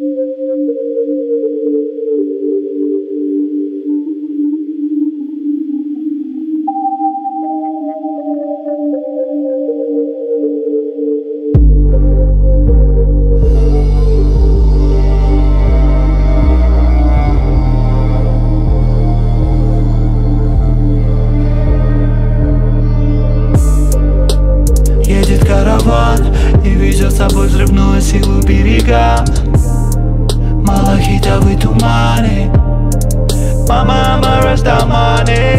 Едет караван и везет с собой взрывную силу берега Малахитовый туманы Мама Растамани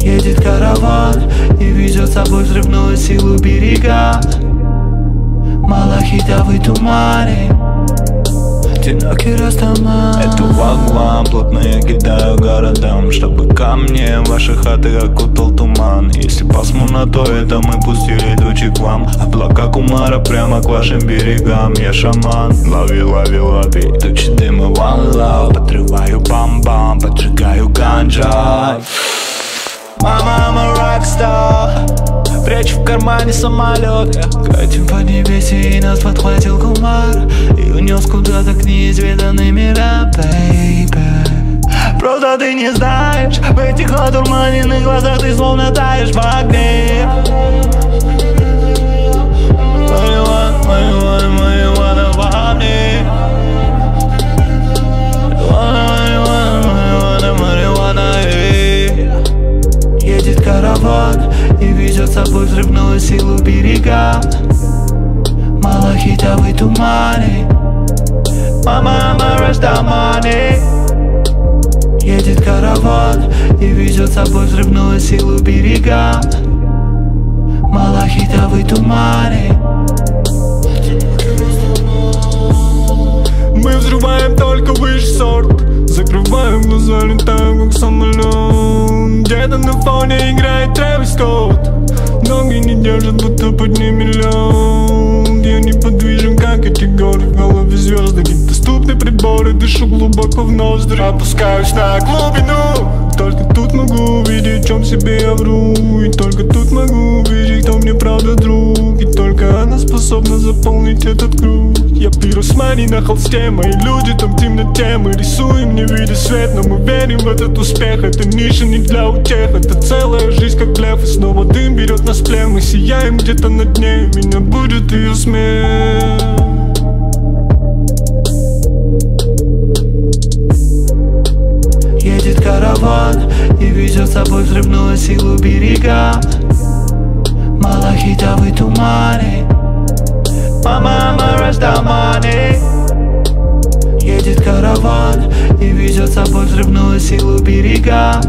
Едет караван и везет с собой взрывную силу берега Малахитовый туманы Одинокий Растаман Эту вагвам плотно я кидаю городам Чтобы камни ваши хаты окутал туман. Если пасмурно, то это мы пустили тучи к вам. Облака кумара прямо к вашим берегам Я шаман, лови, лови, лови Тучи дыма, one love. Подрываю бам-бам, поджигаю ганджа. Мама, a rockstar. Прячу в кармане самолет. Катим по небесе и нас подхватил кумар. И унес куда-то к неизведанным Ты не знаешь. В этих одурманенных глазах ты словно таешь в огне. Marijuana, marijuana, marijuana во мне. Marijuana, marijuana, marijuana, эй. Едет караван и везет с собой взрывную силу берега. Малахитовый туманы Мама Растамани Едет караван и везет с собой взрывную силу берега. Малахитовый туманы. Мы взрываем только высший сорт. Закрываем глаза, летаем как самолет Где-то на фоне играет Трэвис Скотт. Ноги не держат, будто под ними лед Дышу глубоко в ноздри. Опускаюсь на глубину. Только тут могу увидеть, в чем себе я вру. И только тут могу увидеть, кто мне правда друг. И только она способна заполнить этот круг. Я пиросмани на холсте, мои люди там в темноте Мы рисуем, не видя свет, но мы верим в этот успех. Это ниша не для утех, это целая жизнь как блеф. И снова дым берет нас плен, мы сияем где-то на дне. Меня будет ее смех везет с собой взрывную силу берега. Малахитовый туманы. Мама Растамани Едет караван и везет с собой взрывную силу берега.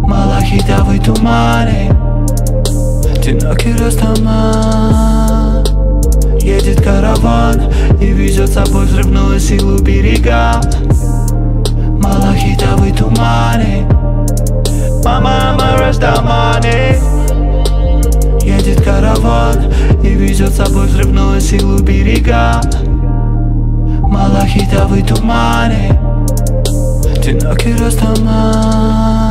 Малахитовый туманы. Одинокий Растаман Едет караван и везет с собой взрывную силу берега собой взрывную силу берега. Малахитовый туманы Одинокий Растаман